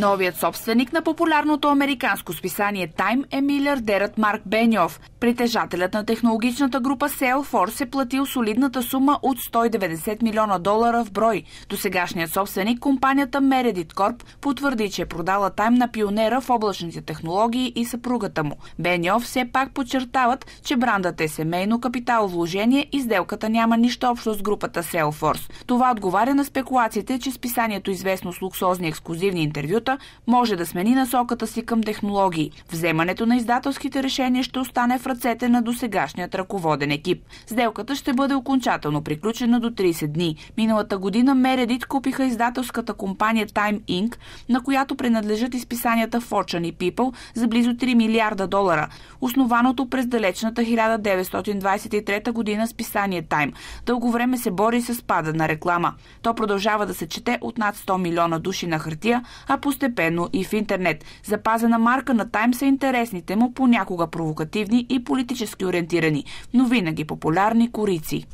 Новият собственик на популярното американско списание Time е милиардерът Марк Беньов. Притежателят на технологичната група Salesforce е платил солидната сума от 190 милиона долара в брой. До сегашният собственик, компанията Meredith Corp, потвърди, че е продала Time на пионера в облачните технологии и съпругата му. Беньов все пак подчертават, че брандът е семейно капитал вложение и сделката няма нищо общо с групата Salesforce. Това отговаря на спекулациите, че списанието известно с луксозни ексклюзивни интервюта работа може да смени насоката си към технологии. Вземането на издателските решения ще остане в ръцете на досегашният ръководен екип. Сделката ще бъде окончателно приключена до 30 дни. Миналата година Meredith купиха издателската компания Time Inc., на която принадлежат изписанията Fortune и People за близо 3 милиарда долара. Основаното през далечната 1923 година списание Time дълго време се бори с спада на реклама. То продължава да се чете от над 100 милиона души на хартия, а по постепенно и в интернет. Запазена марка на Тайм са интересните му, понякога провокативни и политически ориентирани, но винаги популярни корици.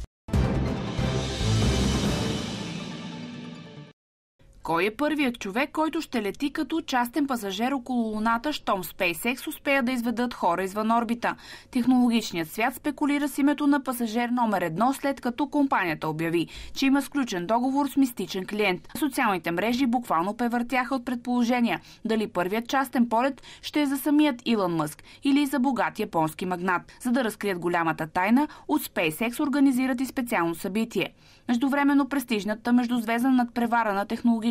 Кой е първият човек, който ще лети като частен пасажер около Луната, щом SpaceX успея да изведат хора извън орбита? Технологичният свят спекулира с името на пасажер номер едно, след като компанията обяви, че има сключен договор с мистичен клиент. Социалните мрежи буквално превъртяха от предположения дали първият частен полет ще е за самият Илон Мъск или за богат японски магнат. За да разкрият голямата тайна, от SpaceX организират и специално събитие. Междувременно престижната междузвездна надпревара на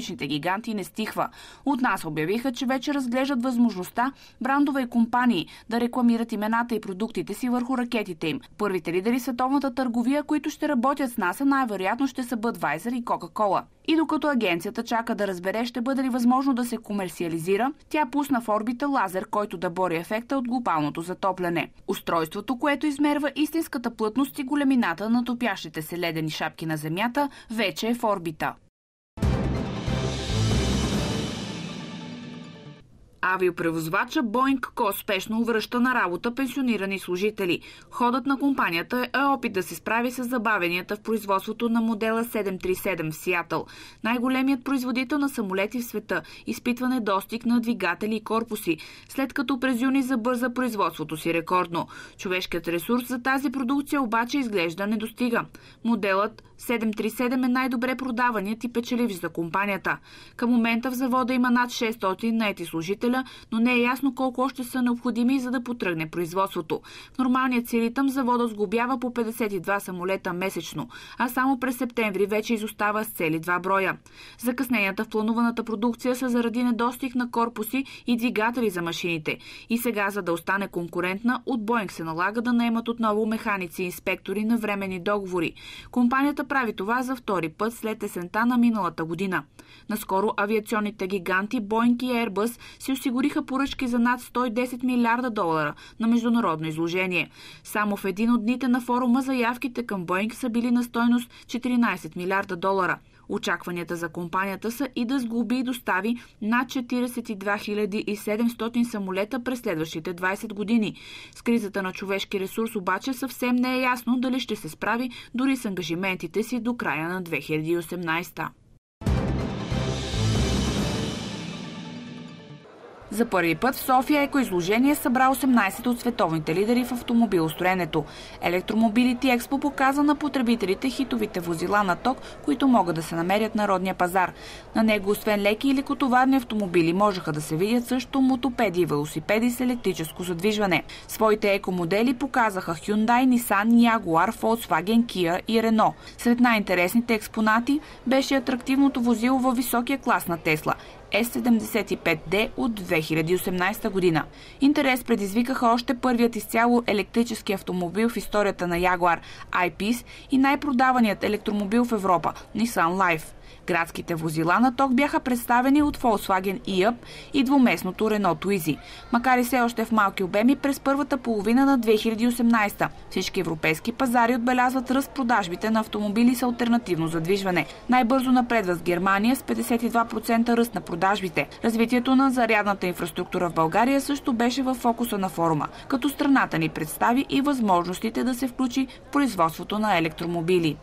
технологичните гиганти не стихва. От нас обявиха, че вече разглеждат възможността брандове и компании да рекламират имената и продуктите си върху ракетите им. Първите лидери световната търговия, които ще работят с НАСА, най-вероятно ще са Budweiser и Coca-Cola. И докато агенцията чака да разбере ще бъде ли възможно да се комерциализира, тя пусна в орбита лазер, който да бори ефекта от глобалното затопляне. Устройството, което измерва истинската плътност и големината на топящите се ледени шапки на Земята, вече е в орбита. Авиопревозвача Боинг Ко спешно връща на работа пенсионирани служители. Ходът на компанията е опит да се справи с забавенията в производството на модела 737 в Сиатъл. Най-големият производител на самолети в света изпитва недостиг на двигатели и корпуси, след като през юни забърза производството си рекордно. Човешкият ресурс за тази продукция обаче изглежда не достига. Моделът 737 е най-добре продаваният и печеливш за компанията. Към момента в завода има над 600 наети служителя, но не е ясно колко още са необходими, за да потръгне производството. В нормалният си ритъм завода сглобява по 52 самолета месечно, а само през септември вече изостава с цели два броя. Закъсненията в плануваната продукция са заради недостиг на корпуси и двигатели за машините. И сега, за да остане конкурентна, от Боинг се налага да наемат отново механици и инспектори на временни договори. Компанията прави това за втори път след есента на миналата година. Наскоро авиационните гиганти Boeing и Airbus си осигуриха поръчки за над 110 милиарда долара на международно изложение. Само в един от дните на форума заявките към Boeing са били на стойност 14 милиарда долара. Очакванията за компанията са и да сглоби и достави над 42 700 самолета през следващите 20 години. С кризата на човешки ресурс обаче съвсем не е ясно дали ще се справи дори с ангажиментите си до края на 2018. За първи път в София екоизложение събра 18 от световните лидери в автомобилостроенето. Електромобилити Експо показа на потребителите хитовите возила на ток, които могат да се намерят на родния пазар. На него, освен леки или котоварни автомобили, можеха да се видят също мотопеди и велосипеди с електрическо задвижване. Своите екомодели показаха Hyundai, Nissan, Jaguar, Volkswagen, Kia и Renault. Сред най-интересните експонати беше атрактивното возило във високия клас на Тесла – S75D от 2018 година. Интерес предизвикаха още първият изцяло електрически автомобил в историята на Jaguar I-Peace и най-продаваният електромобил в Европа – Nissan Life. Градските возила на ток бяха представени от Volkswagen e-Up и двуместното Renault Twizy. Макар и все още в малки обеми през първата половина на 2018. Всички европейски пазари отбелязват ръст продажбите на автомобили с альтернативно задвижване. Най-бързо напредва с Германия с 52% ръст на продажбите. Развитието на зарядната инфраструктура в България също беше в фокуса на форума, като страната ни представи и възможностите да се включи в производството на електромобили.